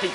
可以